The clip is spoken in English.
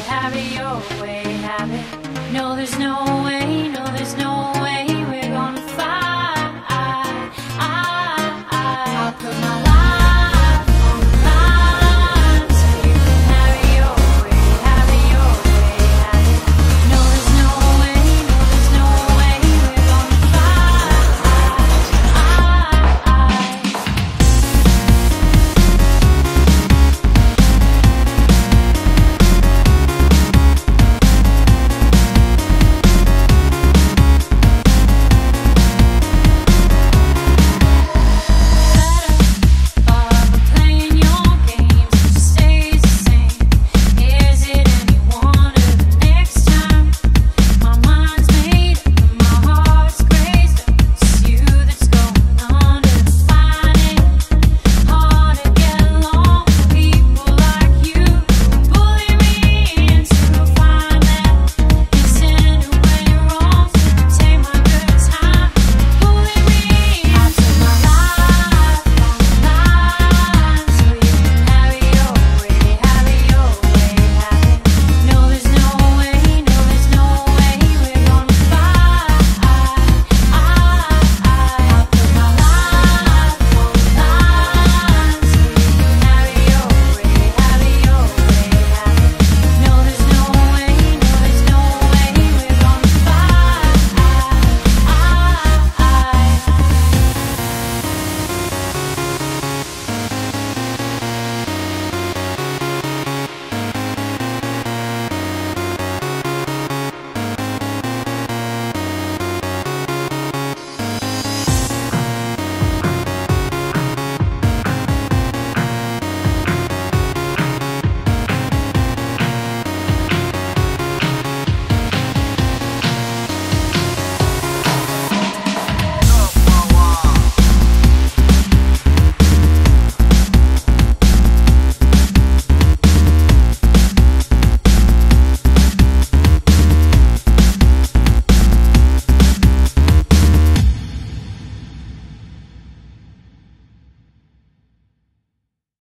have it your way, have it. No, there's no way, no, there's no way.